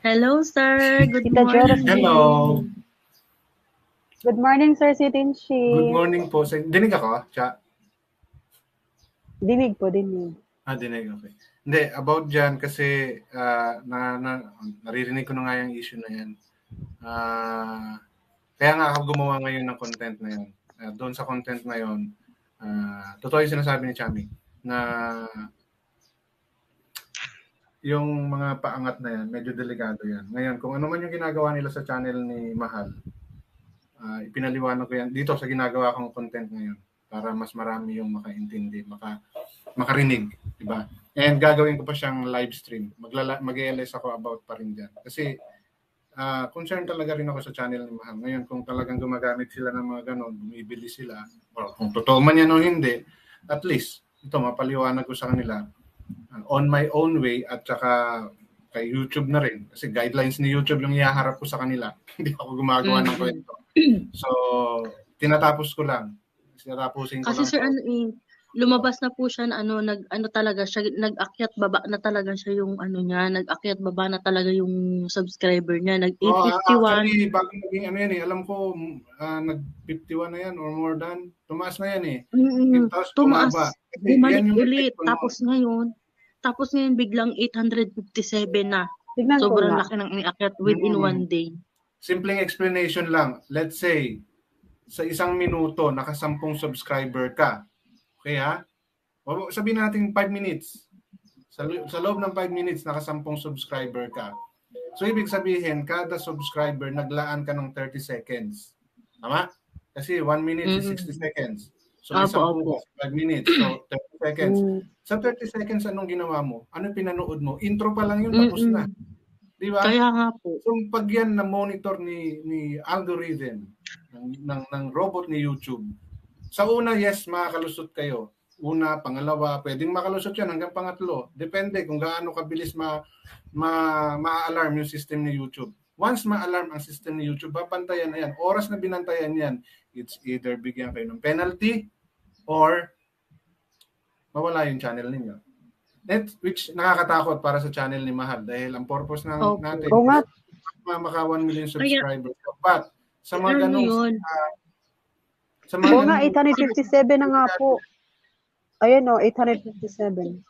Hello, sir. Good Tita morning. Hello. Good morning, Sir Sitinshi. Good morning po. Sa- Dinig ako? Cha? Dinig po, dinig. Ah, dinig. Okay. Hindi, about dyan kasi ah, na, na, naririnig ko na nga yung issue na yan. Ah, kaya nga ako gumawa ngayon ng content na yun. Ah, doon sa content na yun, ah, totoo yung sinasabi ni Chami na yung mga paangat na yan, medyo delikado yan. Ngayon, kung ano man yung ginagawa nila sa channel ni Mahal, ah, ipinaliwanag ko yan dito sa ginagawa kong content ngayon para mas marami yung makaintindi, maka, makarinig, di ba? And gagawin ko pa siyang live stream. Maglala, mag-LS ako about pa rin dyan. Kasi ah concerned talaga rin ako sa channel ni Mahal. Ngayon, kung talagang gumagamit sila ng mga ganon, bumibili sila, or kung totoo man yan o hindi, at least, ito, mapaliwanag ko sa kanila uh, on my own way at saka kay YouTube na rin. Kasi guidelines ni YouTube yung ihaharap ko sa kanila. Hindi ako gumagawa ng Mhm. kwento. So, tinatapos ko lang. Tinatapusin ko Kasi lang. sir, ano eh, lumabas na po siya na ano, nag, ano talaga siya, nag-akyat baba na talaga siya yung ano niya, nag-akyat baba na talaga yung subscriber niya, nag Oh, 851. actually, bago naging ano yan eh, alam ko, ah, nag-51 na yan or more than. Tumaas na yan eh. Tapos Tumaas, bumalik ulit. Tapos ngayon, tapos ngayon biglang 857 na. Tignan Sobrang laki ng iniakyat within Mm. one day. Simpleng explanation lang. Let's say, sa isang minuto, nakasampung subscriber ka. Okay ha? O, sabihin natin 5 minutes. Sa, lo- sa loob ng 5 minutes, nakasampung subscriber ka. So, ibig sabihin, kada subscriber, naglaan ka ng 30 seconds. Tama? Kasi 1 minute is Mm-mm. 60 seconds. So, Opo, isang opo. 5 minutes. So, 30 seconds. Mm. Sa 30 seconds, anong ginawa mo? Ano pinanood mo? Intro pa lang yun, tapos Mm-mm. na. Di ba? Kaya nga po. So pag yan na monitor ni ni algorithm ng, ng ng robot ni YouTube. Sa una, yes, makakalusot kayo. Una, pangalawa, pwedeng makalusot yan hanggang pangatlo. Depende kung gaano kabilis ma, ma, ma-alarm yung system ni YouTube. Once ma-alarm ang system ni YouTube, babantayan na yan. Oras na binantayan yan, it's either bigyan kayo ng penalty or mawala yung channel ninyo. That, which nakakatakot para sa channel ni Mahal dahil ang purpose ng Opo. natin Oo nga. ma- maka 1 million subscribers. But sa mga ganong yun? sa mga Oo nga, ganong- 857 na nga po. Ayan o, 857.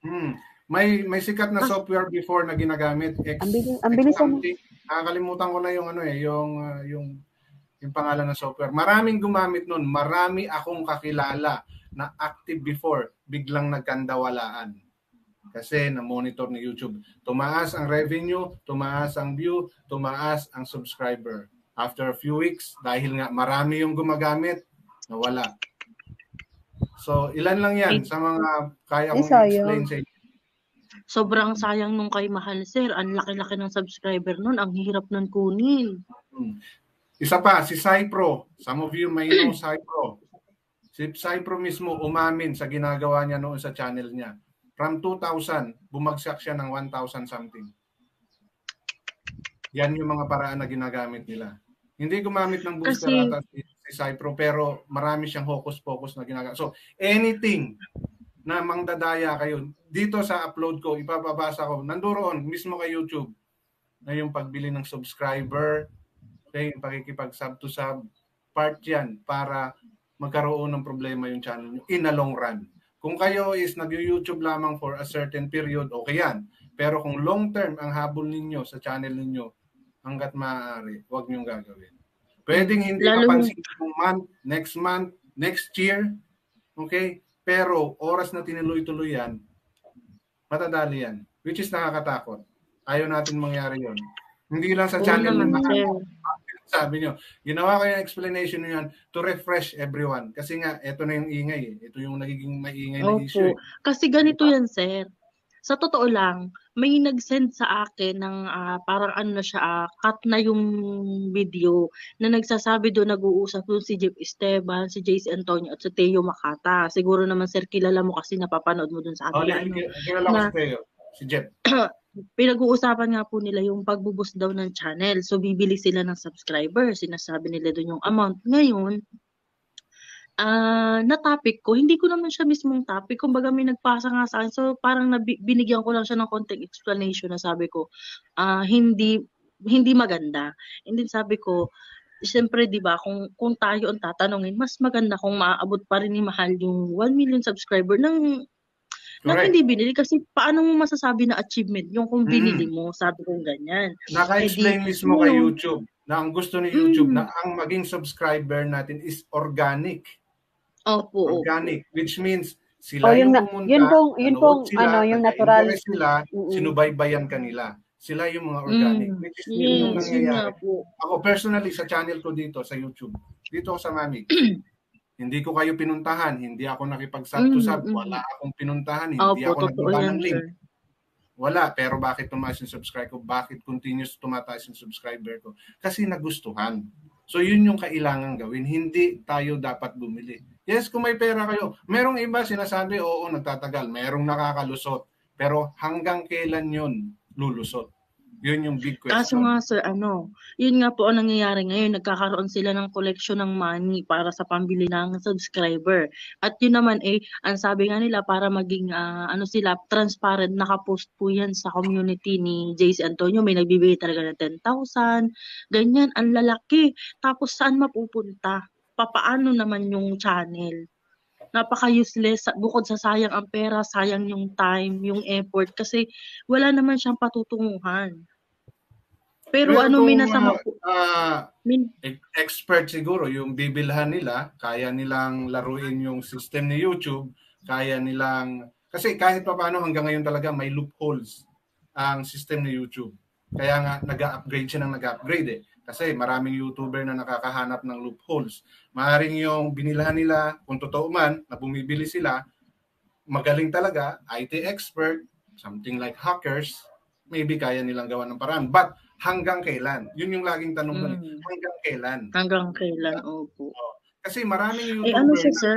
Hmm. May may sikat na Ah. software before na ginagamit X, Ang bilis, ang bilis ano. Nakakalimutan ko na yung ano eh, yung ah, yung yung pangalan ng software. Maraming gumamit nun. Marami akong kakilala na active before, biglang nagkandawalaan. Kasi na-monitor ni YouTube. Tumaas ang revenue, tumaas ang view, tumaas ang subscriber. After a few weeks, dahil nga marami yung gumagamit, nawala. So, ilan lang yan sa mga kaya Ay, kong sayang. explain sa inyo. Sobrang sayang nung kay Mahal, sir. Ang laki-laki ng subscriber nun. Ang hirap nun kunin. Isa pa, si Cypro. Some of you may know Cypro. Si Cypro mismo umamin sa ginagawa niya noon sa channel niya. From 2,000, bumagsak siya ng 1,000 something. Yan yung mga paraan na ginagamit nila. Hindi gumamit ng booster Kasi- ata si, si Cypro, pero marami siyang hocus-pocus na ginagawa. So, anything na mangdadaya kayo, dito sa upload ko, ipapabasa ko, nandoon mismo kay YouTube na yung pagbili ng subscriber, okay, yung pakikipag-sub to sub, part yan para magkaroon ng problema yung channel nyo in a long run. Kung kayo is nag-YouTube lamang for a certain period, okay yan. Pero kung long term ang habol ninyo sa channel ninyo, hanggat maaari, huwag niyong gagawin. Pwedeng hindi Lalo- mapansin yung month, next month, next year, okay? Pero oras na tinuloy-tuloy yan, matadali yan. Which is nakakatakot. Ayaw natin mangyari yon. Hindi lang sa channel naman, na sir. Sabi nyo. Ginawa ko yung explanation nyo yan to refresh everyone. Kasi nga, ito na yung ingay. eh. Ito yung nagiging maingay na issue. Eh. Kasi ganito yan, sir. Sa totoo lang, may nag-send sa akin ng ah, parang ano na siya, ah, cut na yung video na nagsasabi doon nag-uusap doon si Jeff Esteban, si JC Antonio at si Teo Makata. Siguro naman sir, kilala mo kasi napapanood mo doon sa Oh, kanila. yeah, ano. kilala ko si Teo. Si Jeff. pinag-uusapan nga po nila yung pagbuboost daw ng channel. So, bibili sila ng subscriber. Sinasabi nila doon yung amount. Ngayon, ah, na topic ko, hindi ko naman siya mismong topic. Kumbaga may nagpasa nga sa akin. So parang binigyan ko lang siya ng konting explanation na sabi ko, ah, hindi hindi maganda. And then sabi ko, siyempre 'di ba kung kung tayo ang tatanungin, mas maganda kung maaabot pa rin ni Mahal yung 1 million subscriber ng Correct. hindi binili kasi paano mo masasabi na achievement yung kung binili Mm. mo, sabi ko ganyan. Naka-explain Eh di, mismo kay. YouTube na ang gusto ni YouTube Mm. na ang maging subscriber natin is organic. Opo. Organic, which means Oh, sila yun yung na, pumunta, yun pong, yun pong, sila, ano, yung natural. sila, Mm-mm. sinubaybayan kanila. Sila yung mga organic. Mm. Which is yung Yes, yun nga nangyayari. po. Ako personally sa channel ko dito sa YouTube, dito ako sa Mamig. hindi ko kayo pinuntahan, hindi ako nakipag-sub to Mm, mm. wala akong pinuntahan, hindi Opo, ako yan, ng link. sir. Wala, pero bakit tumaas yung subscribe ko? Bakit continuous tumataas yung subscriber ko? Kasi nagustuhan. So yun yung kailangan gawin. Hindi tayo dapat bumili. Yes, kung may pera kayo. Merong iba sinasabi, oo, nagtatagal. Merong nakakalusot. Pero hanggang kailan yun lulusot? Yun yung big Kaso question. nga sir, ano, yun nga po ang nangyayari ngayon, nagkakaroon sila ng collection ng money para sa pambili ng subscriber. At yun naman eh, ang sabi nga nila para maging ah, ano sila, transparent, nakapost po yan sa community ni JC Antonio, may nagbibigay talaga ng 10,000, ganyan, ang lalaki. Tapos saan mapupunta? Papaano naman yung channel? Napaka-useless, bukod sa sayang ang pera, sayang yung time, yung effort, kasi wala naman siyang patutunguhan. Pero, ano, may kung, nasama ah, po. ah, Min, e- expert siguro yung bibilhan nila, kaya nilang laruin yung system ni YouTube, kaya nilang kasi kahit pa paano hanggang ngayon talaga may loopholes ang system ni YouTube. Kaya nga nag-upgrade siya ng nag-upgrade eh. Kasi maraming YouTuber na nakakahanap ng loopholes. Maaring yung binilhan nila, kung totoo man, na bumibili sila, magaling talaga, IT expert, something like hackers, maybe kaya nilang gawa ng paraan. But hanggang kailan? Yun yung laging tanong eh. Mm. Hanggang kailan? hanggang kailan, opo. Kasi maraming Eh YouTuber ano siya, sir?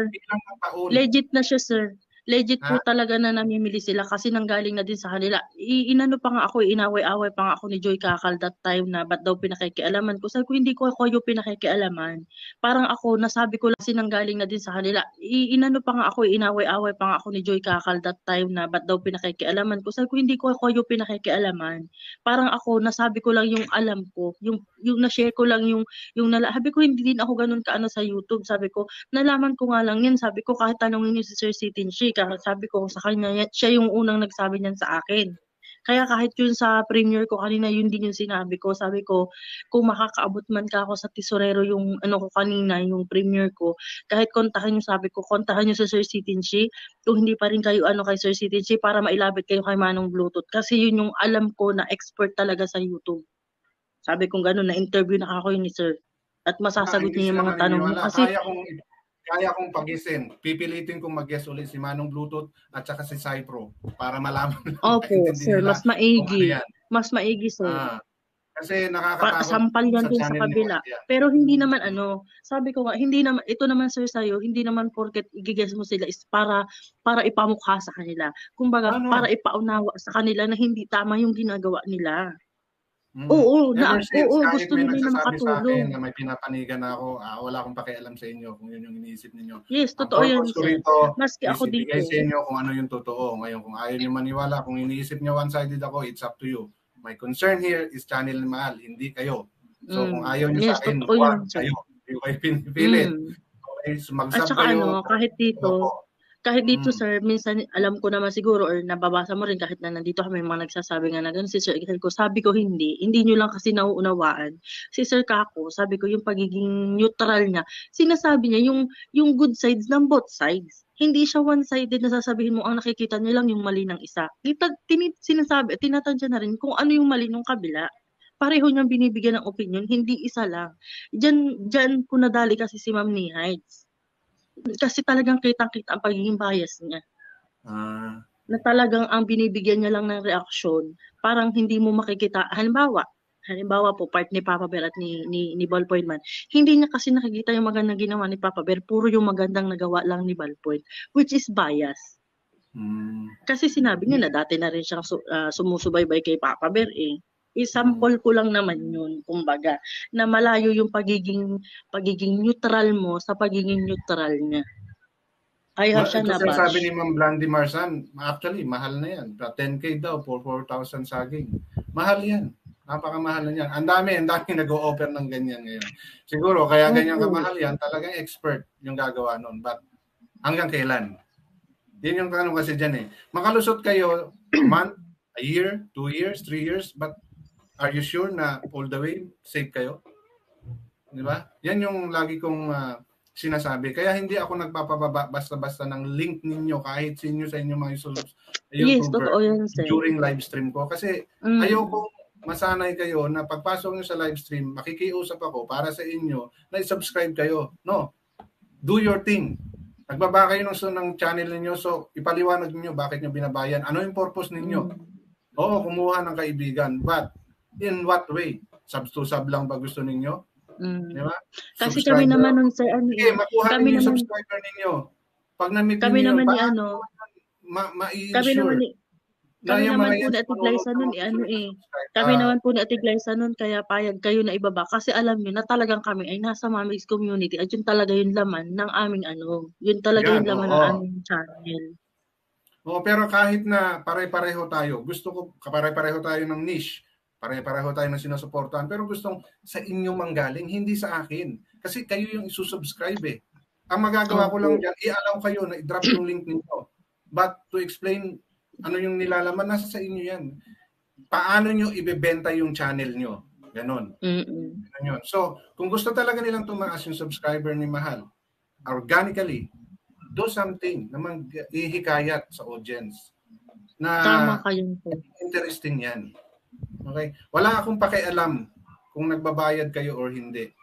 taon. Legit na siya, sir. Legit po Ha? talaga na namimili sila kasi nanggaling na din sa kanila. I, inano pa nga ako, inaway-away pa nga ako ni Joy Kakal that time na ba't daw pinakikialaman ko. Sabi ko, hindi ko ako yung pinakikialaman. Parang ako, nasabi ko lang kasi nanggaling na din sa kanila. I, inano pa nga ako, inaway-away pa nga ako ni Joy Kakal that time na ba't daw pinakikialaman ko. Sabi ko, hindi ko ako yung pinakikialaman. Parang ako, nasabi ko lang yung alam ko. Yung, yung na-share ko lang yung, yung nala, sabi ko, hindi din ako ganun kaano sa YouTube. Sabi ko, nalaman ko nga lang yan. Sabi ko, kahit tanongin niyo si Sir Sitin Shi, kahit sabi ko sa kanya, siya yung unang nagsabi niyan sa akin. Kaya kahit yun sa premiere ko kanina, yun din yung sinabi ko. Sabi ko, kung makakaabot man ka ako sa tesorero yung ano ko kanina, yung premiere ko, kahit kontahan nyo, sabi ko, kontahan nyo sa Sir Sitin Shi. Kung hindi pa rin kayo ano kay Sir Sitin Shi, para mailabit kayo kay Manong Bluetooth. Kasi yun yung alam ko na expert talaga sa YouTube. Sabi kong gano'n, na-interview na ako yun ni Sir. At masasagot niya yung mga tanong mo. Kasi kaya kong kaya kong pagisin. Pipilitin kong mag-guess ulit si Manong Bluetooth at saka si Cypro para malaman Opo, maintindihan sir, nila mas ano maigi. yan. Mas maigi, sir. Ah, kasi Pa, nakakatakot sampal yan sa din sa kabila. Pero hindi naman ano, sabi ko nga, hindi naman, ito naman sir sa'yo, hindi naman porket igigess mo sila is para, para ipamukha sa kanila. Kumbaga, Ano? para ipaunawa sa kanila na hindi tama yung ginagawa nila. Mm. Oo, na, since, oo, kahit gusto may nila na nagsasabi sa makatulong. akin na may pinapanigan na ako, ah, wala akong pakialam sa inyo kung yun yung iniisip ninyo. Yes, Ang totoo yan, purpose ko rito Maski ako dito. sa inyo kung ano yung totoo. Ngayon, kung ayaw niyo maniwala, kung iniisip niyo one-sided ako, it's up to you. My concern here is channel ni Mahal, hindi kayo. So, Mm. kung ayaw niyo Yes, sa akin, sir. kayo. Hindi ko kayo pinipilit. Mm. Okay, so At mag-sub saka kayo. ano, kahit dito, Opo. Kahit dito Mm. sir, minsan alam ko naman siguro or nababasa mo rin kahit na nandito kami mga nagsasabi nga na ganun si Sir Excel ko, sabi ko hindi, hindi nyo lang kasi nauunawaan. Si Sir Kako, sabi ko yung pagiging neutral niya, sinasabi niya yung yung good sides ng both sides. Hindi siya one-sided na sasabihin mo ang nakikita niya lang yung mali ng isa. Kita, tinit, sinasabi, tinatansya na rin kung ano yung mali ng kabila. Pareho niyang binibigyan ng opinion, hindi isa lang. Diyan, diyan ko nadali kasi si Ma'am ni Heights kasi talagang kitang-kita ang pagiging bias niya. Ah, Na talagang ang binibigyan niya lang ng reaksyon, parang hindi mo makikita. Halimbawa, halimbawa po, part ni Papa Bear at ni, ni, ni Ballpoint Man, hindi niya kasi nakikita yung magandang ginawa ni Papa Bear, puro yung magandang nagawa lang ni Ballpoint, which is bias. mm, Kasi sinabi niya na dati na rin siyang ah, sumusubaybay kay Papa Bear eh. I-sample ko lang naman yun, kumbaga, na malayo yung pagiging pagiging neutral mo sa pagiging neutral niya. Kaya Ma- siya nabash. sabi ni Ma'am Blandy Marsan, actually, mahal na yan. 10K daw for 4,000 saging. Mahal yan. Napakamahal na yan. Ang dami, ang dami nag-o-offer ng ganyan ngayon. Siguro, kaya ganyan Oo. kamahal yan, talagang expert yung gagawa nun. But hanggang kailan? Yun yung tanong kasi dyan eh. Makalusot kayo a month, a year, two years, three years, but are you sure na all the way safe kayo? Di ba? Yan yung lagi kong ah, sinasabi. Kaya hindi ako nagpapababa basta-basta ng link ninyo kahit sinyo sa inyo mga YouTube, Yes, totoo yan, sir. during live stream ko. Kasi Mm. ayoko masanay kayo na pagpasok nyo sa live stream, makikiusap ako para sa inyo na i-subscribe kayo. No. Do your thing. Nagbaba kayo ng, so, ng channel ninyo, so ipaliwanag niyo bakit nyo binabayan. Ano yung purpose ninyo? Oo, kumuha ng kaibigan. But, in what way? Sub to sub lang ba gusto ninyo? Mm. Di ba? Kasi kami naman nun, sir, ano, Sige, makuha kami ninyo naman- subscriber ninyo. Pag na-meet kami ninyo, naman ni ano, ma kami naman ni, kami naman po ni Ate Glyza nun, eh, ano eh, kami naman po ni Ate Glyza nun, kaya payag kayo na ibaba. Kasi alam nyo na talagang kami ay nasa Mami's community at yun talaga yung laman ng aming ano, yun talaga Yan, yung laman oo. ng aming channel. Oo, pero kahit na pare-pareho tayo, gusto ko pare-pareho tayo ng niche, pare-pareho tayo ng sinusuportahan, pero gustong sa inyo manggaling, hindi sa akin. Kasi kayo yung isusubscribe eh. Ang magagawa ko lang dyan, i-allow kayo na i-drop yung link ninyo. But to explain ano yung nilalaman, nasa sa inyo yan. Paano nyo ibebenta yung channel nyo? Ganon. Ganun yun. So, kung gusto talaga nilang tumaas yung subscriber ni Mahal, organically, do something na mag-ihikayat sa audience. Na Tama kayo interesting yan. Okay? Wala akong pakialam kung nagbabayad kayo or hindi.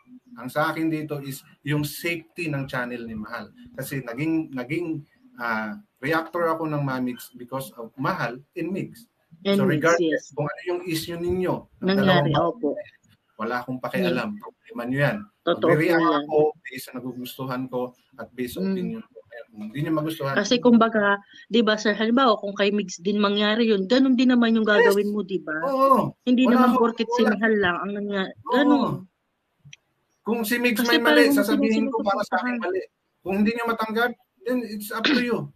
Ang sa akin dito is yung safety ng channel ni Mahal. Kasi naging naging ah, reactor ako ng Mamix because of Mahal in Mix. And so regardless yes. kung ano yung issue ninyo, ng Nangyari, opo. wala akong pakialam. Problema nyo yan. Totoo Mag-react ako based sa nagugustuhan ko at based sa Mm. opinion hindi nyo magustuhan, Kasi kumbaga, 'di ba sir, halimbawa kung kay Mix din mangyari yun, ganun din naman yung gagawin mo, 'di ba? oo. Hindi Wala naman ako- porket wala. sinihal lang ang nangyari. Oo. Ganun. Kung si Mix Kasi may mali, sasabihin ko para sa akin mali. Kung hindi nyo matanggap, then it's up to you.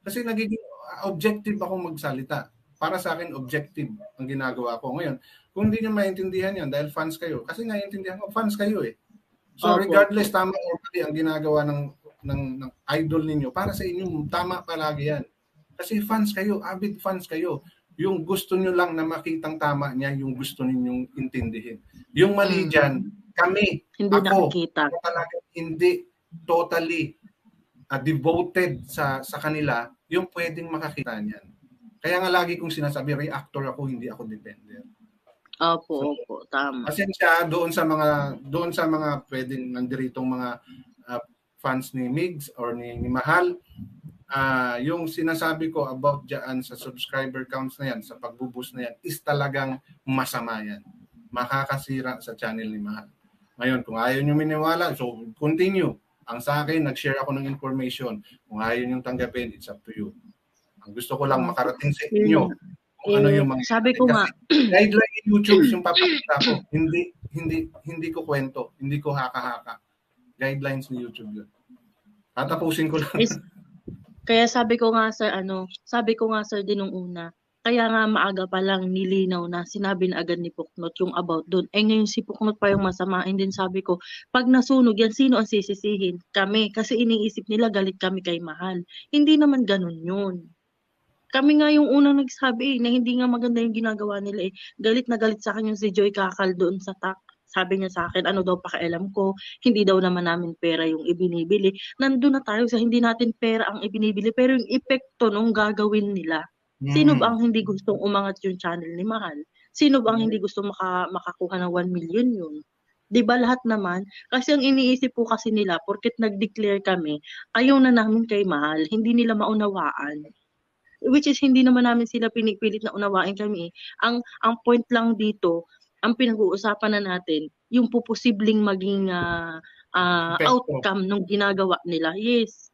Kasi nagiging objective ako magsalita. Para sa akin, objective ang ginagawa ko. Ngayon, kung hindi nyo maintindihan yan, dahil fans kayo, kasi naiintindihan ko, fans kayo eh. So regardless, tama or mali ang ginagawa ng, ng, ng idol ninyo, para sa inyo, tama palagi yan. Kasi fans kayo, avid fans kayo. Yung gusto nyo lang na makitang tama niya, yung gusto ninyong intindihin. Yung mali Mm. dyan, kami, Hindi Ako. nakikita. na talaga hindi totally uh, devoted sa sa kanila, yung pwedeng makakita niyan. Kaya nga lagi kong sinasabi, reactor ako, hindi ako dependent. Opo, opo, tama. Pasensya doon sa mga doon sa mga pwedeng nandiritong mga fans ni Migs or ni, ni Mahal, ah yung sinasabi ko about diyan sa subscriber counts na yan, sa pagbubus na yan, is talagang masama yan. Makakasira sa channel ni Mahal. Ngayon, kung ayaw nyo miniwala, so continue. Ang sa akin, nag-share ako ng information. Kung ayaw nyo tanggapin, it's up to you. Ang gusto ko lang makarating sa inyo kung ano Eh, yung mga sabi ko nga, guideline ni YouTube yung papakita ko. Hindi hindi hindi ko kwento, hindi ko haka-haka. Guidelines ni YouTube yun. Tatapusin ko lang. kaya sabi ko nga sir, ano, sabi ko nga sir din nung una, kaya nga maaga pa lang nilinaw na sinabi na agad ni Puknot yung about doon. Eh ngayon si Puknot pa yung masama. And then sabi ko, pag nasunog yan, sino ang sisisihin? Kami. Kasi iniisip nila galit kami kay Mahal. Hindi naman ganun yun. Kami nga yung unang nagsabi eh, na hindi nga maganda yung ginagawa nila eh. Galit na galit sa akin yung si Joy Kakal doon sa tak. Sabi niya sa akin, ano daw pakialam ko, hindi daw naman namin pera yung ibinibili. Nandun na tayo sa hindi natin pera ang ibinibili, pero yung epekto nung gagawin nila. Sino Hmm. ba ang hindi gustong umangat yung channel ni Mahal? Sino ba ang hindi gustong maka, makakuha ng 1 million yun? 'Di ba lahat naman? Kasi ang iniisip po kasi nila, porket nag-declare kami, ayaw na namin kay Mahal, hindi nila maunawaan. Which is hindi naman namin sila pinipilit na unawain kami. eh. Ang ang point lang dito, ang pinag-uusapan na natin, yung po posibleng maging ah, Epekto. outcome ng ginagawa nila. Yes.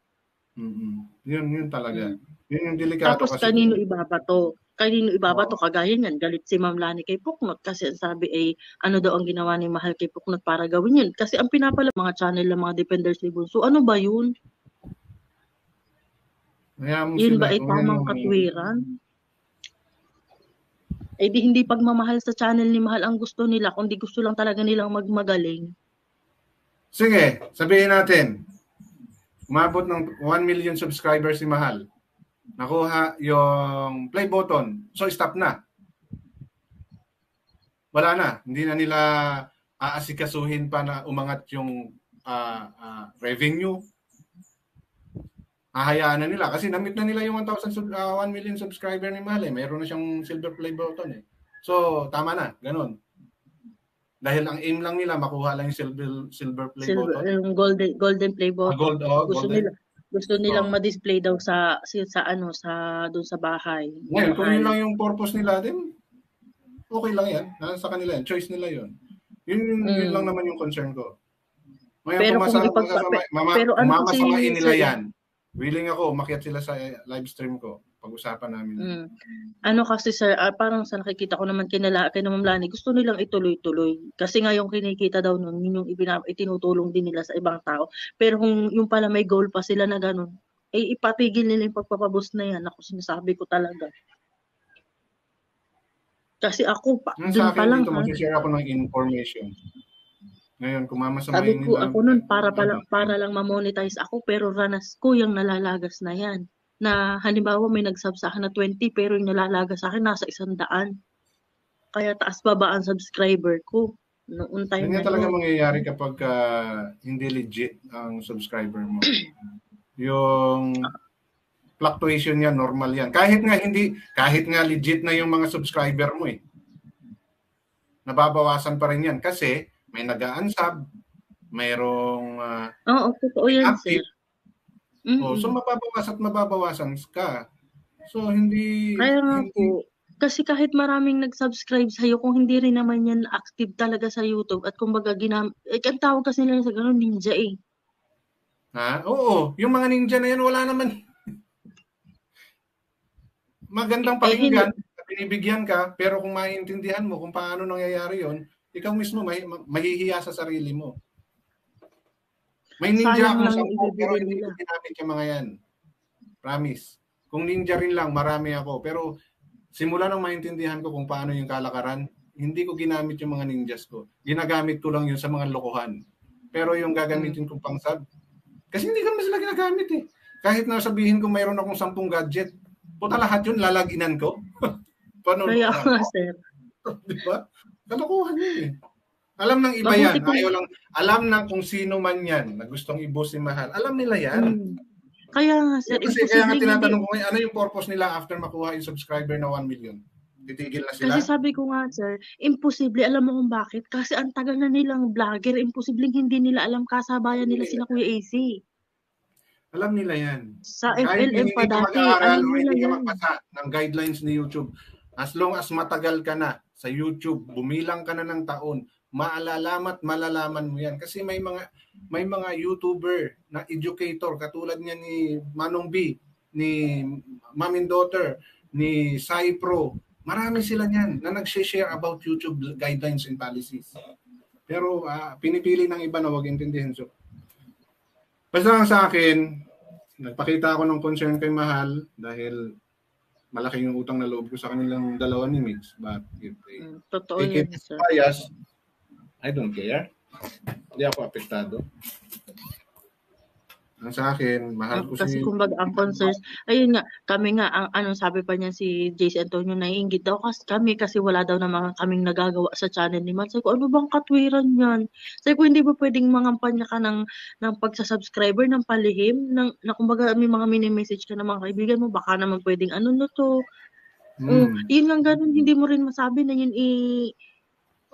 Mm-mm. Yun, yun talaga. Yun yung delikado Tapos kasi. kanino ibabato? kanino ibabato kagaya niyan galit si Ma'am Lani kay Puknot kasi sabi ay ano daw ang ginawa ni Mahal kay Puknot para gawin yun kasi ang pinapala mga channel ng mga defenders ni Bunso ano ba yun yun sila, ba ay tamang katwiran eh di hindi pagmamahal sa channel ni Mahal ang gusto nila kundi gusto lang talaga nilang magmagaling Sige, sabihin natin, umabot ng 1 million subscribers si Mahal. Nakuha yung play button. So, stop na. Wala na. Hindi na nila aasikasuhin pa na umangat yung ah, ah, revenue. Hahayaan na nila. Kasi namit na nila yung 1,000 sub, ah, 1 million subscriber ni Mahal. Eh. Mayroon na siyang silver play button. Eh. So, tama na. Ganun. Dahil ang aim lang nila, makuha lang yung silver, silver play silver, button. yung golden golden play Ah, button gold, oh, gusto golden. nila gusto nilang Oh. ma-display daw sa sa, ano sa doon sa bahay Ngayon, kung yun lang yung purpose nila, din okay lang yan. Nasa kanila yan. Choice nila yun. Yun, yun, yun Mm. lang naman yung concern ko. Ngayon, Pero kung kung ipagpa- mama, pero ano kasi nila yan. Willing ako, makiat sila sa eh, live stream ko. Pag-usapan namin. Mm. Ano kasi sir, ah, parang sa nakikita ko naman kinala kay Ma'am Lani, gusto nilang ituloy-tuloy. Kasi nga yung kinikita daw nun, yun yung ibina, itinutulong din nila sa ibang tao. Pero kung yung pala may goal pa sila na ganun, eh ipatigil nila yung pagpapaboost na yan. Ako sinasabi ko talaga. Kasi ako pa, Yung dun pa lang dito, ha. mag-share ako ng information. Ngayon, kung mamasamain Sabi ko, ako nun, para, pala, para lang ma-monetize ako, pero ranas ko yung nalalagas na yan. Na halimbawa may nagsub sa akin na 20, pero yung nalalagas sa akin nasa isang daan. Kaya taas baba ang subscriber ko. Noong time nga talaga yun. mangyayari kapag ah, hindi legit ang subscriber mo. yung fluctuation yan, normal yan. Kahit nga hindi, kahit nga legit na yung mga subscriber mo eh. Nababawasan pa rin yan kasi may nag-unsub, mayroong ah, Oo, totoo yan, sir. active. Mm-mm. Oh, so mababawasan at mababawasan ka. So hindi Kaya nga hindi, po, kasi kahit maraming nag-subscribe sa'yo, kung hindi rin naman yan active talaga sa YouTube, at kumbaga, ginam eh, ang tawag kasi nila sa gano'n, ninja eh. Ha? Oo, yung mga ninja na yan wala naman. Magandang Eh, pakinggan, binibigyan ka, pero kung maiintindihan mo kung paano nangyayari yon, ikaw mismo may, ma- mahihiya sa sarili mo. May ninja lang sampu, ibibigay pero hindi ko ginamit yung mga yan. Promise. Kung ninja rin lang, marami ako. Pero simula nang maintindihan ko kung paano yung kalakaran, hindi ko ginamit yung mga ninjas ko. Ginagamit ko lang yun sa mga lokohan. Pero yung gagamitin kong pangsab, kasi hindi ko sila ginagamit eh. Kahit na sabihin ko mayroon akong sampung gadget, puta lahat yun, lalaginan ko. Paano? Kaya nga, sir. Di ba? Kalokohan yun eh. Alam ng iba yan. Ayaw lang, alam ng kung sino man yan na gustong si Mahal. Alam nila yan. Mm. Kaya nga, sir, Kasi kaya nga imposible tinatanong hindi. ko ngayon, ano yung purpose nila after makuha yung subscriber na 1 million? Titigil na sila? Kasi sabi ko nga, sir, imposible. Alam mo kung bakit? Kasi ang tagal na nilang vlogger, imposibleng hindi nila alam kasabayan nila sila Kuya AC. Alam nila yan. Sa Kahit FLM hindi pa ka dati, mag-aaral alam o nila hindi ka yan. magbasa ng guidelines ni YouTube, as long as matagal ka na sa YouTube, bumilang ka na ng taon, maalalamat, malalaman mo yan. Kasi may mga may mga YouTuber na educator katulad niya ni Manong B, ni Mamin Daughter, ni Cypro. Marami sila niyan na nag-share about YouTube guidelines and policies. Pero ah, pinipili ng iba na wag intindihin. So, basta lang sa akin, nagpakita ako ng concern kay Mahal dahil malaki yung utang na loob ko sa kanilang dalawa ni Mix. But if they Mm, Totoo take it as sir. bias, I don't care. Hindi ako apektado. Ang sa akin, mahal ko Kasi si... kumbaga ang concerns, ayun nga, kami nga, ang anong sabi pa niya si JC Antonio, naiingit daw kasi kami kasi wala daw naman kaming nagagawa sa channel ni Man. Sabi ko, ano bang katwiran yan? Sabi ko, hindi ba pwedeng mangampanya ka ng, ng pagsasubscriber, ng palihim, ng, na kumbaga may mga mini-message ka ng mga kaibigan mo, baka naman pwedeng ano no to. Oh, Hmm. yun lang ganun, hindi mo rin masabi na yun i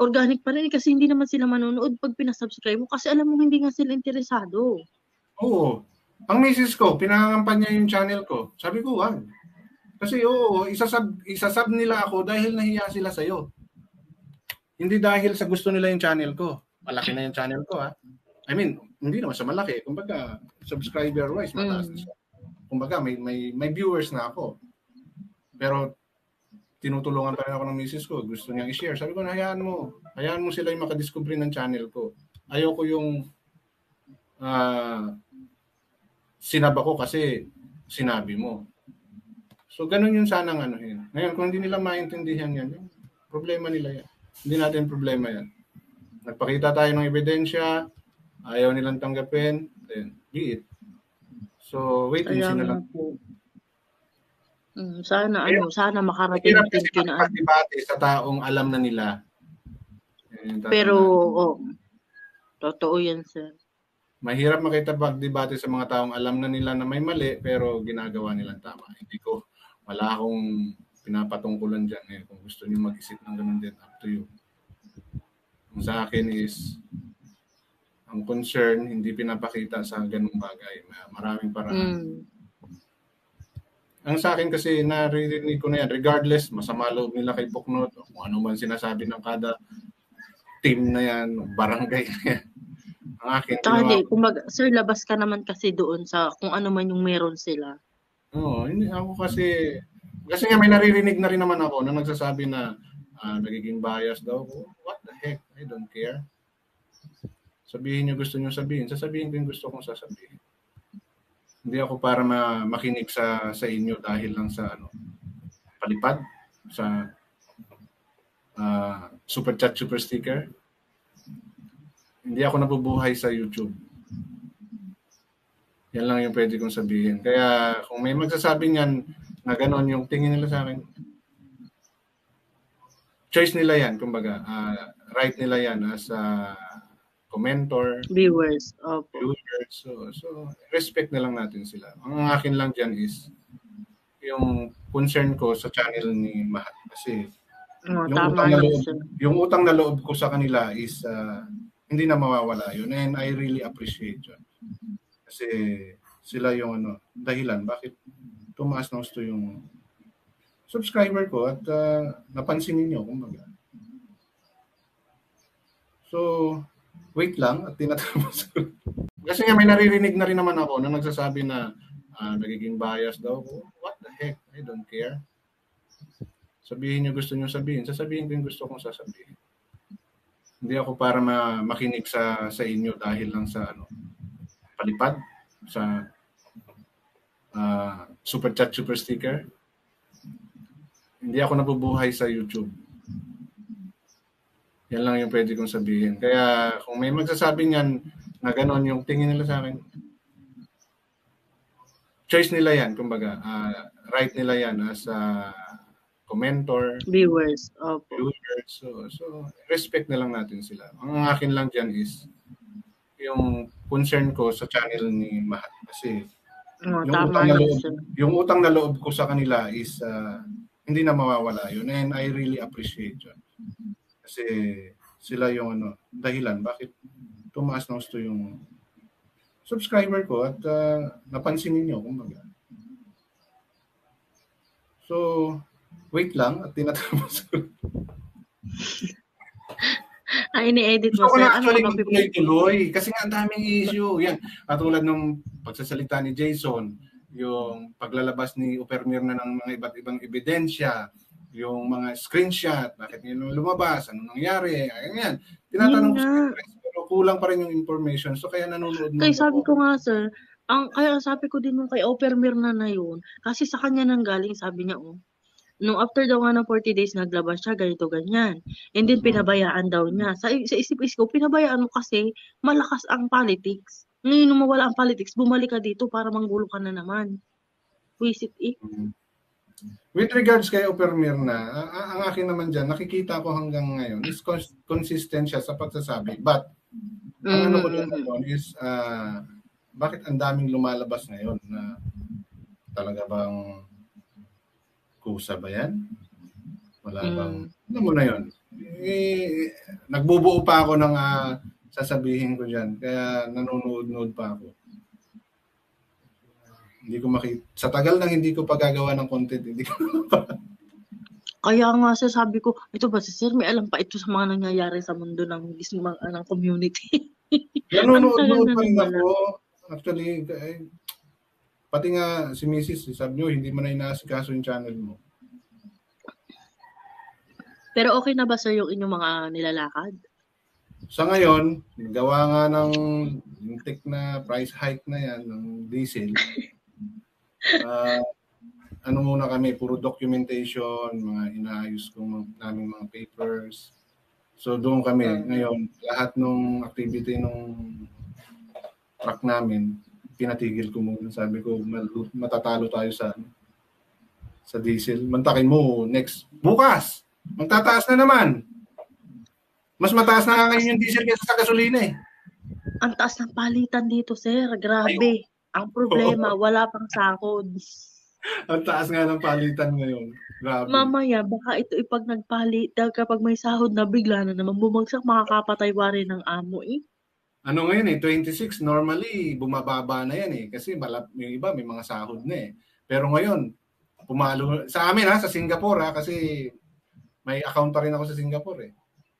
organic pa rin kasi hindi naman sila manonood pag pinasubscribe mo kasi alam mo hindi nga sila interesado. Oo. Ang misis ko, pinangangampanya yung channel ko. Sabi ko, wag. Kasi oo, isasab, isasab nila ako dahil nahiya sila sa'yo. Hindi dahil sa gusto nila yung channel ko. Malaki na yung channel ko, ha? I mean, hindi naman sa malaki. Kumbaga, subscriber-wise, mataas na siya. Kumbaga, may, may, may viewers na ako. Pero, tinutulungan pa rin ako ng misis ko. Gusto niyang i-share. Sabi ko, hayaan mo. Hayaan mo sila yung makadiscover ng channel ko. Ayoko yung uh, sinaba ko kasi sinabi mo. So, ganun yung sanang ano yun. Ngayon, kung hindi nila maintindihan yan, yung problema nila yan. Hindi natin problema yan. Nagpakita tayo ng ebidensya, ayaw nilang tanggapin, then be it. So, wait and see na lang. Po. Mm, sana ano, sana makarating din kasi na debate sa taong alam na nila. Pero oh, totoo 'yan, sir. Mahirap makita pag-debate sa mga taong alam na nila na may mali pero ginagawa nilang tama. Hindi ko wala akong pinapatungkulan diyan eh. Kung gusto niyo mag-isip ng ganun din up to you. Ang sa akin is ang concern hindi pinapakita sa ganung bagay. Maraming paraan. Mm ang sa akin kasi naririnig ko na yan, regardless, masama loob nila kay Puknot, o kung ano man sinasabi ng kada team na yan, barangay na yan. Ang akin, Tsaka hindi, kumbaga, sir, labas ka naman kasi doon sa kung ano man yung meron sila. Oo, hindi ako kasi, kasi nga may naririnig na rin naman ako na nagsasabi na uh, nagiging bias daw. What the heck? I don't care. Sabihin niyo gusto niyo sabihin, sasabihin ko yung gusto kong sasabihin. Hindi ako para ma- makinig sa sa inyo dahil lang sa ano palipad sa uh, super chat super sticker. Hindi ako nabubuhay sa YouTube. Yan lang yung pwede kong sabihin. Kaya kung may magsasabi niyan na gano'n yung tingin nila sa akin, choice nila yan, kumbaga. Uh, right nila yan as uh, commentor, viewers. Opo. Viewers. So, so, respect na lang natin sila. Ang akin lang dyan is yung concern ko sa channel ni Mahat. Kasi oh, yung, utang na loob, yung utang na loob ko sa kanila is uh, hindi na mawawala yun. And I really appreciate yun. Kasi sila yung ano, dahilan bakit tumaas ng gusto yung subscriber ko at uh, napansin niyo kumbaga. So, wait lang at tinatapos ko. Kasi nga may naririnig na rin naman ako na nagsasabi na uh, nagiging bias daw. What the heck? I don't care. Sabihin niyo gusto niyo sabihin. Sasabihin ko yung gusto kong sasabihin. Hindi ako para ma- makinig sa sa inyo dahil lang sa ano palipad sa uh, super chat super sticker. Hindi ako nabubuhay sa YouTube. Yan lang yung pwede kong sabihin. Kaya kung may magsasabi niyan na gano'n yung tingin nila sa akin, choice nila yan, kumbaga. Uh, right nila yan as a commentor. Viewers. Opo. So, so, respect na lang natin sila. Ang akin lang dyan is yung concern ko sa channel ni Mahat. Kasi oh, yung, utang na loob, yung utang na loob ko sa kanila is uh, hindi na mawawala yun. And I really appreciate yun. Kasi sila yung ano, dahilan bakit tumaas ng gusto yung subscriber ko at uh, napansin niyo kumbaga. So, wait lang at tinatapos ko. Ay, ini-edit mo. Gusto ko na actually ano tuloy Kasi nga ang daming issue. Yan, katulad ng pagsasalita ni Jason, yung paglalabas ni Upermir na ng mga iba't ibang ebidensya, yung mga screenshot, bakit nyo lumabas, ano nangyari, ayan Tinatanong ko sa pero kulang pa rin yung information. So kaya nanonood mo. Kaya sabi ko nga sir, ang kaya sabi ko din nung kay Opermir na na yun, kasi sa kanya nang galing, sabi niya, oh, nung after daw nga ng 40 days naglabas siya, ganito, ganyan. And then pinabayaan daw niya. Sa, sa isip-isip ko, pinabayaan mo kasi malakas ang politics. Ngayon nung mawala ang politics, bumalik ka dito para manggulo ka na naman. Visit it. Mm-hmm. With regards kay Oper Mirna, ang akin naman dyan, nakikita ko hanggang ngayon is consistent siya sa pagsasabi. But, mm-hmm. ang ano ko mm-hmm. doon is, uh, bakit ang daming lumalabas ngayon na talaga bang kusa ba yan? Wala mm. bang, ano mo na yun? Eh, nagbubuo pa ako ng uh, sasabihin ko dyan. Kaya nanonood-nood pa ako. Hindi ko makita. Sa tagal nang hindi ko pagagawa ng content, hindi ko Kaya nga sa sabi ko, ito ba si Sir, may alam pa ito sa mga nangyayari sa mundo ng, ng community. Nanonood pa rin ako. Actually, eh, pati nga si Mrs. sabi nyo, hindi mo na inaasikaso yung channel mo. Pero okay na ba sir yung inyong mga nilalakad? Sa ngayon, gawa nga ng lintik na price hike na yan ng diesel. Ah, ano muna kami, puro documentation, mga inaayos ko mga- namin mga papers. So doon kami Mm. ngayon, lahat ng activity nung truck namin, pinatigil ko muna. Sabi ko, matatalo tayo sa sa diesel. Mantakin mo, next, bukas, magtataas na naman. Mas mataas na nga ngayon yung diesel kaysa sa gasolina eh. Ang taas ng palitan dito sir, grabe. Ang problema, wala pang sahod. Ang taas nga ng palitan ngayon. Grabe. Mamaya, baka ito ipag nagpalit, dahil kapag may sahod na bigla na naman bumagsak, makakapatay wa rin ng amo eh. Ano ngayon eh, 26, normally bumababa na yan eh. Kasi malap, yung iba may mga sahod na eh. Pero ngayon, pumalo, sa amin ha, sa Singapore ha, kasi may account pa rin ako sa Singapore eh.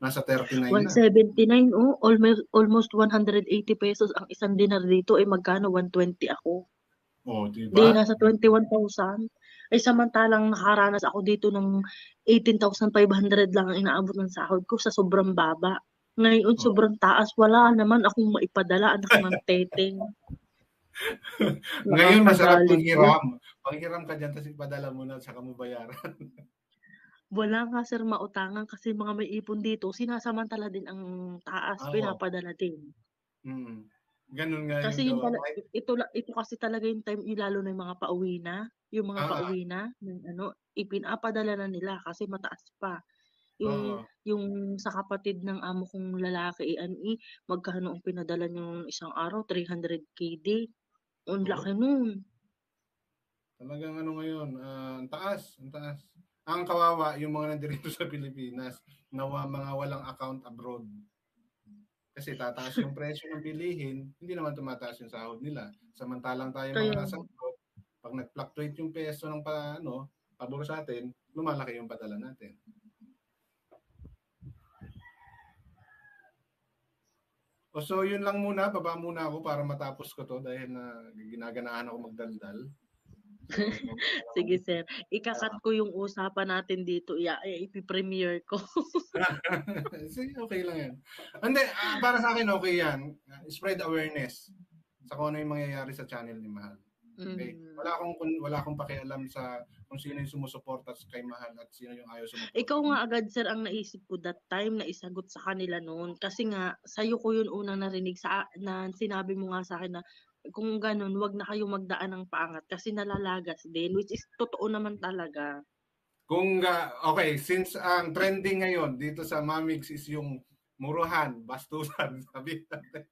Nasa 39 na. 179, oh, almost, almost 180 pesos ang isang dinar dito, eh magkano? 120 ako. Oh, di Di, nasa 21,000. Ay samantalang nakaranas ako dito ng 18,500 lang ang inaabot ng sahod ko sa sobrang baba. Ngayon, Oh. sobrang taas. Wala naman akong maipadala, anak ng teteng. Ngayon masarap panghiram. Panghiram ka dyan, tapos ipadala mo na, saka mo bayaran. Wala nga sir mautangan kasi mga may ipon dito, sinasamantala din ang taas, Oo. pinapadala din. Mm. Ganun nga Kasi yung yung. Kahit- ito, ito kasi talaga yung time, yung lalo na yung mga pauwi na, yung mga Ah. pauwi na, ng ano, ipinapadala na nila kasi mataas pa. Yung, Oo. yung sa kapatid ng amo kong lalaki, ani, magkano ang pinadala niyo isang araw? 300 KD. Ang Oo. laki nun. Talagang ano ngayon, ah, ang taas, ang taas. Ang kawawa, yung mga nandirito sa Pilipinas, na wa- mga walang account abroad. Kasi tataas yung presyo ng bilihin, hindi naman tumataas yung sahod nila. Samantalang tayo mga nasa abroad, pag nag-fluctuate yung peso ng pa, ano, pabor sa atin, lumalaki yung padala natin. O so yun lang muna, baba muna ako para matapos ko to dahil na ginaganahan ako magdaldal. So, Sige sir, ikakat ko yung usapan natin dito, i- ipipremiere ko. Sige, okay lang yan. Hindi, ah, para sa akin okay yan. Ah, Spread awareness sa kung ano yung mangyayari sa channel ni Mahal. Okay? Mm. Wala akong wala akong pakialam sa kung sino yung sumusuporta kay Mahal at sino yung ayaw sumuporta. Ikaw nga agad sir ang naisip ko that time na isagot sa kanila noon kasi nga sa'yo ko yun unang narinig sa na sinabi mo nga sa akin na kung ganun wag na kayo magdaan ng paangat kasi nalalagas din which is totoo naman talaga. Kung ah, okay, since ang trending ngayon dito sa Mamix is yung muruhan, bastusan, sabi natin.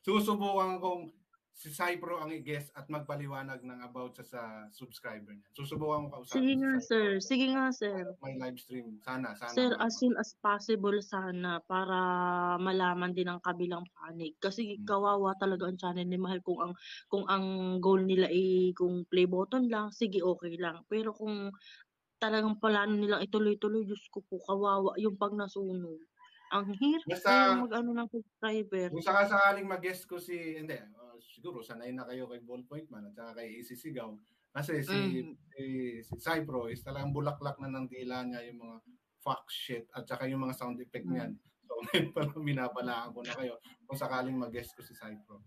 Susubukan kong si Cypro ang i-guest at magpaliwanag ng about sa, sa subscriber niya. Susubukan ko kausapin Sige si nga sir, sige nga sir. My live stream. Sana, sana. Sir, as soon as possible sana para malaman din ang kabilang panig. Kasi Mm. kawawa talaga ang channel ni Mahal kung ang kung ang goal nila ay kung play button lang, sige okay lang. Pero kung talagang plano nilang ituloy-tuloy, Diyos ko po, kawawa yung pag nasunog. Ang hirap Basta- mag-ano ng subscriber. Kung sakasakaling mag-guest ko si, hindi, uh, siguro sanay na kayo kay Ballpoint Man at saka kay AC Sigaw. Kasi si, Mm. si, si Cypro is talagang bulaklak na ng dila niya yung mga fuck shit at saka yung mga sound effect Mm. niyan. So, ngayon pa lang binabalaan ko na kayo kung sakaling mag-guest ko si Cypro.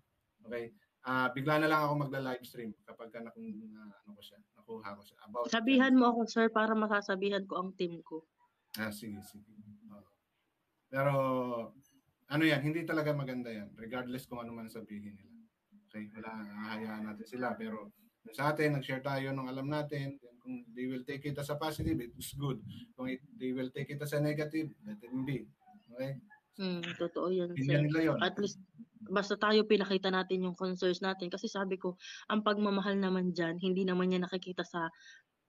Okay? Ah, bigla na lang ako magla-live stream kapag ka nakung, na, ano ko siya, nakuha ko siya. About Sabihan mo ako, sir, para masasabihan ko ang team ko. Ah, sige, sige. Oo. Pero, ano yan, hindi talaga maganda yan. Regardless kung ano man sabihin nila. Okay, wala, hahayaan natin sila. Pero, sa atin, nag-share tayo ng alam natin. Kung they will take it as a positive, it's good. Kung it, they will take it as a negative, let it be. Okay? Hmm, totoo yan, sir. Opinion nila yun. at least basta tayo pinakita natin yung concerns natin kasi sabi ko ang pagmamahal naman diyan hindi naman niya nakikita sa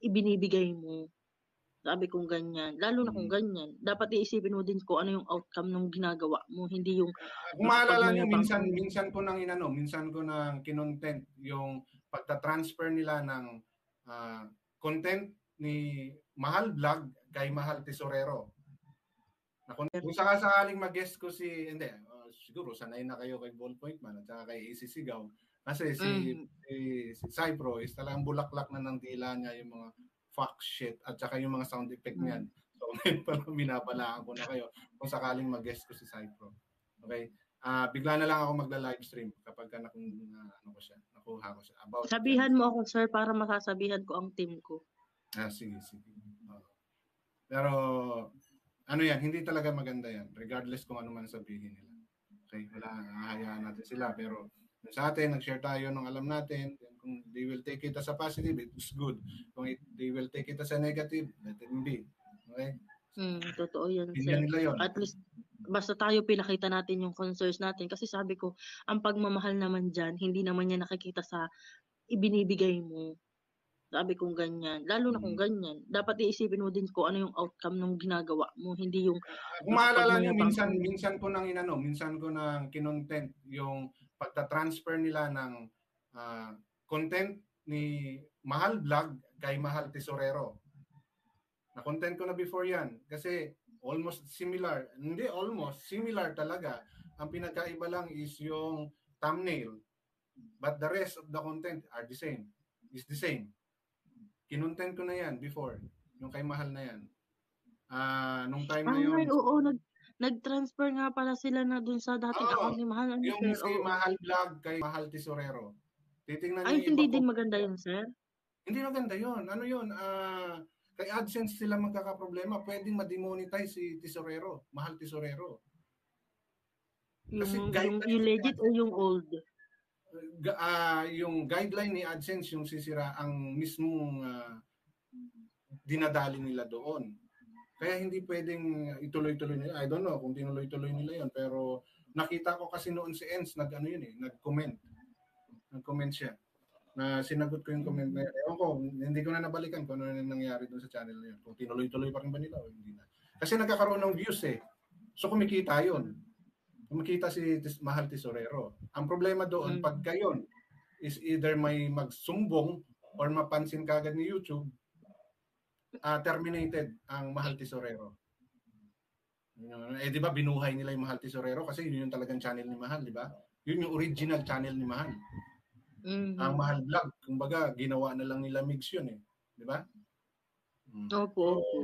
ibinibigay mo sabi kong ganyan lalo na kung Mm. ganyan dapat iisipin mo din kung ano yung outcome ng ginagawa mo hindi yung Kung maalala nyo, Pagmayabang. minsan, minsan ko nang inano, minsan ko nang kinontent yung pagta-transfer nila ng ah, content ni Mahal Vlog kay Mahal Tesorero. Na kung, kung sakasakaling mag-guest ko si, hindi, ah, siguro sanay na kayo kay Ballpoint Man at saka kay AC Sigaw. Kasi si, Mm. si, si Cypro is talagang bulaklak na ng dila niya yung mga fuck shit at saka yung mga sound effect niyan. So ngayon pa lang binabalaan ko na kayo kung sakaling mag-guest ko si Cypro. Okay? Ah, bigla na lang ako magla-live stream kapag ka nakung na, ano ko siya, nakuha ko siya. About Sabihan mo ako, sir, para masasabihan ko ang team ko. Ah, sige, sige. Oo. Pero, ano yan, hindi talaga maganda yan. Regardless kung ano man sabihin nila. Okay, wala, hahayaan natin sila. Pero, sa atin, nag-share tayo ng alam natin. Kung they will take it as a positive, it's good. Kung it, they will take it as a negative, let it be. Okay? Hmm, totoo Hindi sir. nila yun. At least, basta tayo pinakita natin yung concerns natin. Kasi sabi ko, ang pagmamahal naman dyan, hindi naman niya nakikita sa ibinibigay mo. Sabi kong ganyan. Lalo na kung ganyan. Dapat iisipin mo din kung ano yung outcome ng ginagawa mo. Hindi yung Kung maalala niyo, minsan, minsan ko nang inano, minsan ko nang kinontent yung pagta-transfer nila ng ah, content ni Mahal Vlog kay Mahal Tesorero. Na-content ko na before yan kasi almost similar. Hindi almost, similar talaga. Ang pinagkaiba lang is yung thumbnail. But the rest of the content are the same. Is the same. Kinontent ko na yan before. Yung kay Mahal na yan. Ah, nung time na yun. Ay, oo, nag, nag-transfer nga pala sila na dun sa dating Oo. account ni Mahal. Ano, Yung si. Mahal Vlog kay Mahal Tesorero. Titingnan Ay, hindi din maganda yun, sir. Hindi maganda yun. Ano yun? Ah, kay AdSense sila magkakaproblema. Pwedeng ma-demonetize si Tesorero. Mahal Tesorero. Kasi Yung, yung, guidelines yung legit o yung old? Ah, yung guideline ni AdSense yung sisira ang mismong ah, dinadali nila doon. Kaya hindi pwedeng ituloy-tuloy nila. I don't know kung tinuloy-tuloy nila yun. Pero nakita ko kasi noon si Ens, nag, ano yun eh, nag-comment. Nag-comment siya. Na sinagot ko yung comment na yun. Ewan ko, hindi ko na nabalikan kung ano na nangyari doon sa channel na yun. Kung tinuloy-tuloy pa rin ba nila o hindi na. Kasi nagkakaroon ng views eh. So kumikita yun. Kumikita si Mahal Tesorero. Ang problema doon, Mm. pag gayon, is either may magsumbong or mapansin kagad ni YouTube, ah, terminated ang Mahal Tesorero. Eh, di ba, binuhay nila yung Mahal Tesorero kasi yun yung talagang channel ni Mahal, di ba? Yun yung original channel ni Mahal. Mhm. Ang Mahal Vlog, kumbaga, ginawa na lang nila mix yun eh. Di ba? Mm. Opo, opo.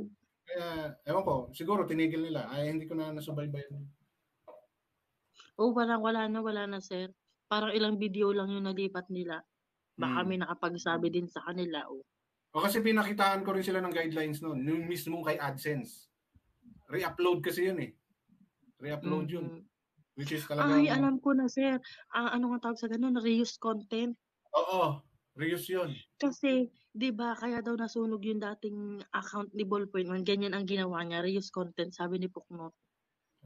Kaya, ewan ko, siguro tinigil nila. Ay, hindi ko na nasubaybayan. Oh, parang wala na, wala na, sir. Parang ilang video lang yung nalipat nila. Baka Hmm. may nakapagsabi din sa kanila, oh. O kasi pinakitaan ko rin sila ng guidelines noon, yung mismo kay AdSense. Re-upload kasi yun eh. Re-upload yun. Which is talagang... Ay, alam ko na, sir. Ah, ano nga tawag sa ganun? Reuse content. Oo, reuse yun. Kasi, di ba, kaya daw nasunog yung dating account ni Ballpoint. Man, ganyan ang ginawa niya. Reuse content, sabi ni Puknot.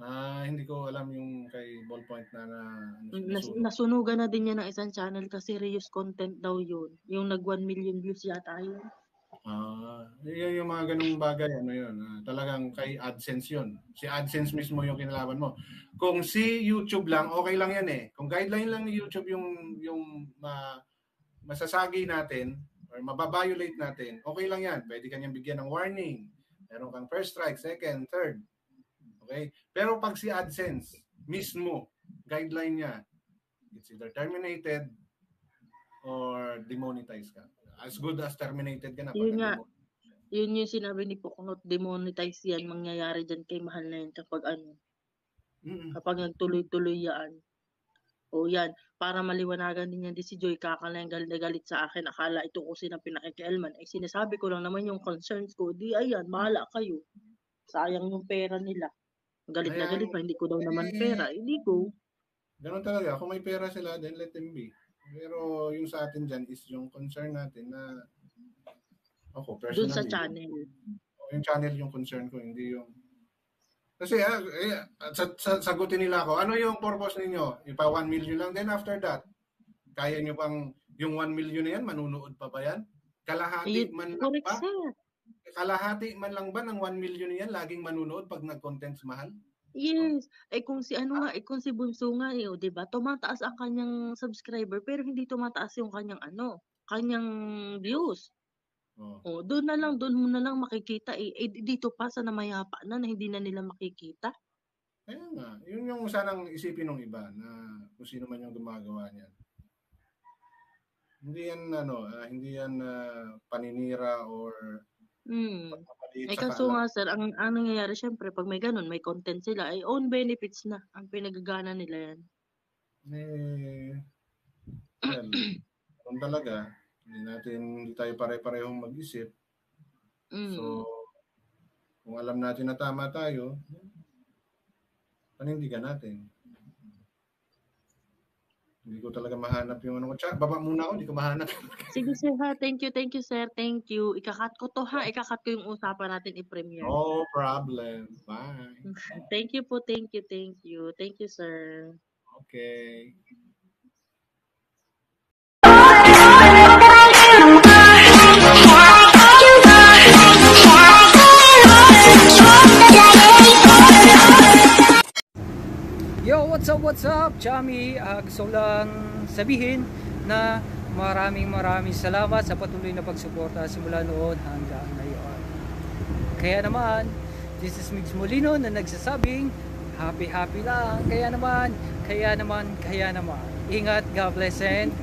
Ah, hindi ko alam yung kay Ballpoint na na ano, Nas, nasunog. nasunugan na din niya ng isang channel kasi reuse content daw yun. Yung nag 1 million views yata yun. Ah, yun yung mga ganung bagay, ano yun. ah, talagang kay AdSense yun. Si AdSense mismo yung kinalaban mo. Kung si YouTube lang, okay lang yan eh. Kung guideline lang ni YouTube yung yung ma, masasagi natin or mababiolate natin, okay lang yan. Pwede kanyang bigyan ng warning. Meron kang first strike, second, third. Okay? Pero pag si AdSense mismo, guideline niya, it's either terminated or demonetize ka. As good as terminated ka na. Yun nga. Yun yung sinabi ni Puknot, demonetize yan, mangyayari dyan kay mahal na yan kapag ano, Mm-mm. kapag nagtuloy-tuloy yan. O yan, para maliwanagan din yan di si Joy Kakalang galit na galit sa akin, akala ito ko sinang pinakikialman. Ay sinasabi ko lang naman yung concerns ko, di ayan, bahala kayo. Sayang yung pera nila. Galit na Ayan. galit pa, hindi ko daw naman Eh, pera. Hindi ko. Ganun talaga. Kung may pera sila, then let them be. Pero yung sa atin dyan is yung concern natin na ako personally. Dun sa channel. Yung channel yung concern ko, hindi yung kasi ah, eh, sa, sa, sagutin nila ako, ano yung purpose ninyo? Ipa 1 million lang, then after that, kaya nyo pang yung 1 million na yan, manunood pa ba yan? Kalahati Ayun, man lang ba? sir. Kalahati man lang ba ng 1 million na yan, laging manunood pag nag-content mahal? Yes. Eh kung si ano nga, eh kung si Bunso nga eh, oh, 'di ba? Tumataas ang kanyang subscriber pero hindi tumataas yung kanyang ano, kanyang views. Oh. Oh, doon na lang, doon mo na lang makikita eh. eh dito pa sa namayapa na, na hindi na nila makikita. Kaya nga, yun yung sanang isipin ng iba na kung sino man yung gumagawa niyan. Hindi yan ano, ah, hindi yan ah, paninira or Hmm. Maliit Eh sa kaso nga sir, ang ang nangyayari syempre pag may ganun, may content sila, ay own benefits na ang pinagagana nila yan. Eh, well, kung talaga, hindi natin, hindi tayo pare-parehong mag-isip. Mm. So, kung alam natin na tama tayo, panindigan natin. Hindi ko talaga mahanap yung ano ko. Tsaka, baba muna ako, hindi ko mahanap. Sige sir ha, thank you, thank you sir, thank you. Ikakat ko to ha, ikakat ko yung usapan natin i-premiere. No problem. Bye. Thank you po, thank you, thank you. Thank you sir. Okay. Yo, what's up, what's up? Chami, uh, gusto lang sabihin na maraming maraming salamat sa patuloy na pagsuporta simula noon hanggang ngayon. Kaya naman, this is Migs Molino na nagsasabing happy happy lang. Kaya naman, kaya naman, kaya naman. Ingat, God bless and